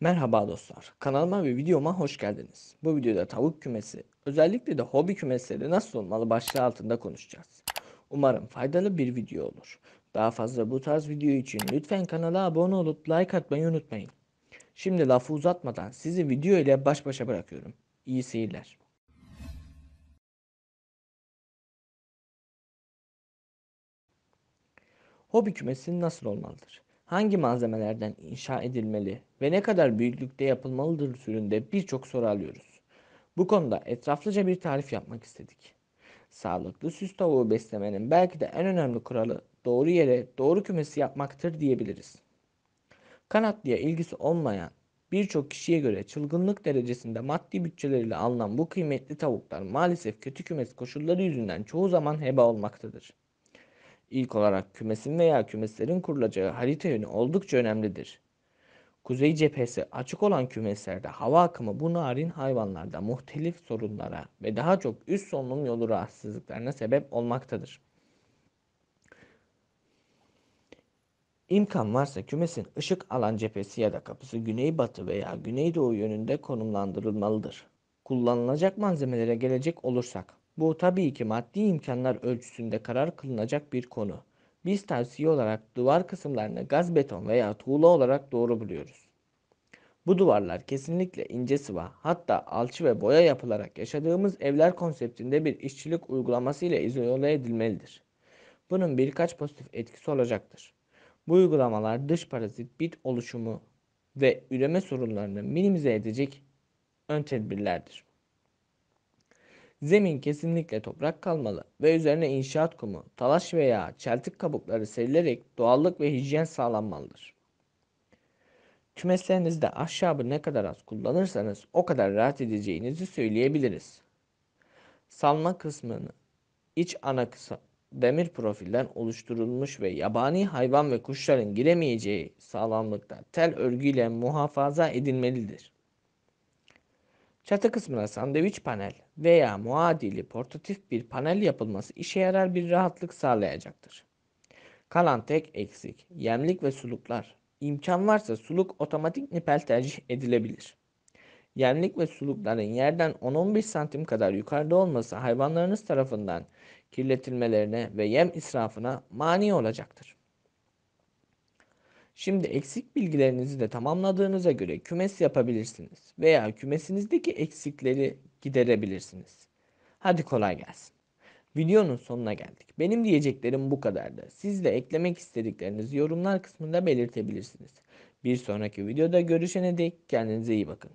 Merhaba dostlar, kanalıma ve videoma hoş geldiniz. Bu videoda tavuk kümesi, özellikle de hobi kümesleri nasıl olmalı başlığı altında konuşacağız. Umarım faydalı bir video olur. Daha fazla bu tarz video için lütfen kanala abone olup like atmayı unutmayın. Şimdi lafı uzatmadan sizi video ile baş başa bırakıyorum. İyi seyirler. Hobi kümesi nasıl olmalıdır? Hangi malzemelerden inşa edilmeli ve ne kadar büyüklükte yapılmalıdır türünde birçok soru alıyoruz. Bu konuda etraflıca bir tarif yapmak istedik. Sağlıklı süs tavuğu beslemenin belki de en önemli kuralı doğru yere doğru kümesi yapmaktır diyebiliriz. Kanatlıya ilgisi olmayan birçok kişiye göre çılgınlık derecesinde maddi bütçeleriyle alınan bu kıymetli tavuklar maalesef kötü kümes koşulları yüzünden çoğu zaman heba olmaktadır. İlk olarak kümesin veya kümeslerin kurulacağı harita yönü oldukça önemlidir. Kuzey cephesi açık olan kümeslerde hava akımı bu narin hayvanlarda muhtelif sorunlara ve daha çok üst solunum yolu rahatsızlıklarına sebep olmaktadır. İmkan varsa kümesin ışık alan cephesi ya da kapısı güneybatı veya güneydoğu yönünde konumlandırılmalıdır. Kullanılacak malzemelere gelecek olursak, bu tabii ki maddi imkanlar ölçüsünde karar kılınacak bir konu. Biz tavsiye olarak duvar kısımlarını gaz beton veya tuğla olarak doğru buluyoruz. Bu duvarlar kesinlikle ince sıva hatta alçı ve boya yapılarak yaşadığımız evler konseptinde bir işçilik uygulaması ile izole edilmelidir. Bunun birkaç pozitif etkisi olacaktır. Bu uygulamalar dış parazit, bit oluşumu ve üreme sorunlarını minimize edecek ön tedbirlerdir. Zemin kesinlikle toprak kalmalı ve üzerine inşaat kumu, talaş veya çeltik kabukları serilerek doğallık ve hijyen sağlanmalıdır. Kümeslerinizde ahşabı ne kadar az kullanırsanız o kadar rahat edeceğinizi söyleyebiliriz. Salma kısmını iç ana kısa demir profilden oluşturulmuş ve yabani hayvan ve kuşların giremeyeceği sağlamlıkta tel örgüyle muhafaza edilmelidir. Çatı kısmına sandviç panel veya muadili portatif bir panel yapılması işe yarar bir rahatlık sağlayacaktır. Kalan tek eksik yemlik ve suluklar. İmkan varsa suluk otomatik nipel tercih edilebilir. Yemlik ve sulukların yerden 10-15 santim kadar yukarıda olması hayvanlarınız tarafından kirletilmelerine ve yem israfına mani olacaktır. Şimdi eksik bilgilerinizi de tamamladığınıza göre kümes yapabilirsiniz veya kümesinizdeki eksikleri giderebilirsiniz. Hadi kolay gelsin. Videonun sonuna geldik. Benim diyeceklerim bu kadardı. Siz de eklemek istediklerinizi yorumlar kısmında belirtebilirsiniz. Bir sonraki videoda görüşene dek kendinize iyi bakın.